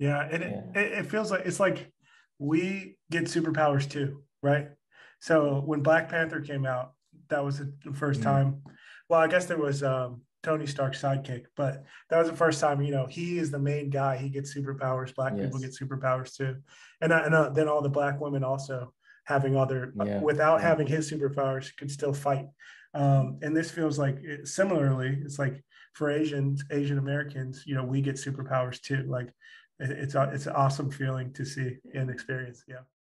Yeah, and it, yeah. it, it feels like it's like we get superpowers too, right? So when Black Panther came out, that was the 1st mm-hmm. time. Well, I guess there was um, Tony Stark's sidekick, but that was the first time. You know, he is the main guy. He gets superpowers. Black yes. people get superpowers too, and uh, and uh, then all the black women also having other uh, without yeah. having his superpowers could still fight. Um, and this feels like it, similarly, it's like for Asians, Asian Americans, you know, we get superpowers too. Like it's it's an awesome feeling to see and experience. Yeah.